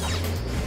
Roger.